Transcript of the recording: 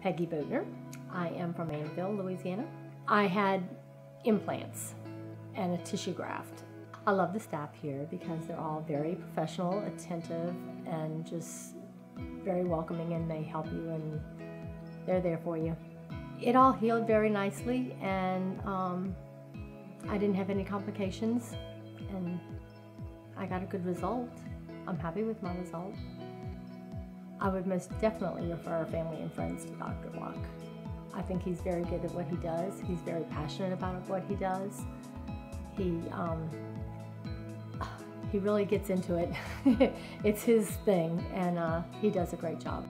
Peggy Bootner. I am from Annville, Louisiana. I had implants and a tissue graft. I love the staff here because they're all very professional, attentive, and just very welcoming and they help you and they're there for you. It all healed very nicely and um, I didn't have any complications and I got a good result. I'm happy with my result. I would most definitely refer our family and friends to Dr. Block. I think he's very good at what he does. He's very passionate about what he does. He um, he really gets into it. it's his thing, and uh, he does a great job.